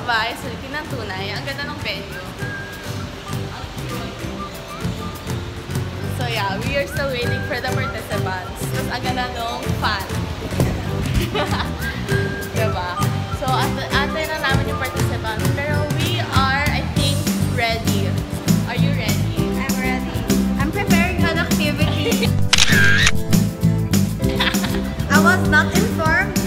sa bahay, sulitin ng tunay. Ang ganda ng venue. So yeah, we are still waiting for the participants. Tapos ang ganda nung fan. diba? So, ante antay na namin yung participants. Pero we are, I think, ready. Are you ready? I'm ready. I'm preparing an activity. I was not informed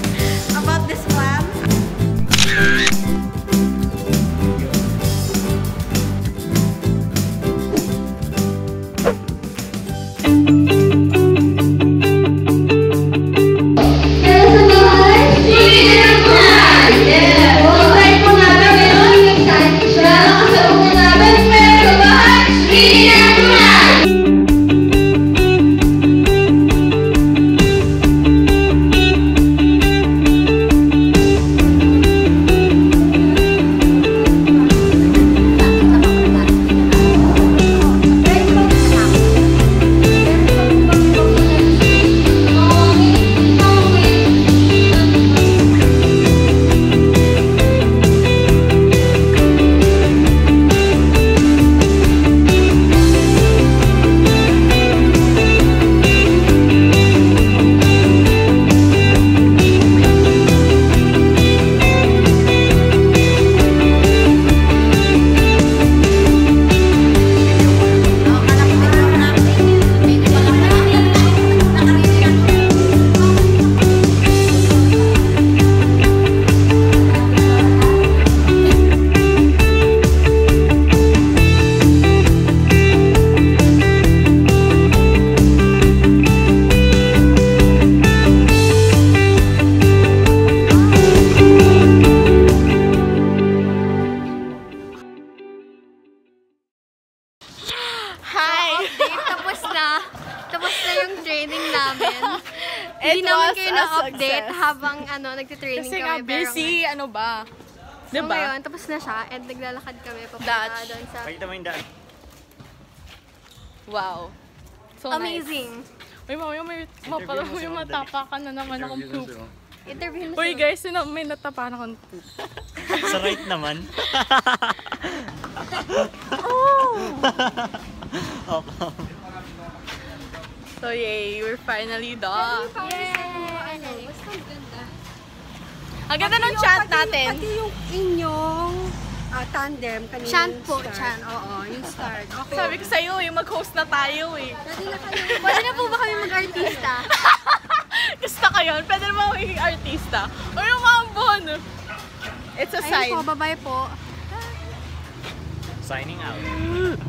training namin. Hindi naman kayo na-update habang ano, nagtitraining Kasi kami. nga pero busy, ano ba? So Diba? ngayon, tapos na siya and naglalakad kami papunta Dutch. doon sa... Pakita mo yung daan. Wow. So Amazing. nice. Uy, mamaya may mapala mo yung matapakan na naman akong poop. Interview na Uy guys, yun, may natapakan akong poop. Sa right naman. So yay, we're finally done. Ano, basta ang ganda. Ang ganda ng chant natin. Pati yung inyong ah, tandem kanina. Chan yung po, start. chan. Oo, yung start. Okay. Sabi ko sa'yo, yung mag-host na tayo eh. Pwede na kayo. Pwede na po ba kami mag-artista? Gusto ka yun? Pwede naman magiging artista. O yung mambon. It's a Ayun sign. po, bye-bye po. Signing out.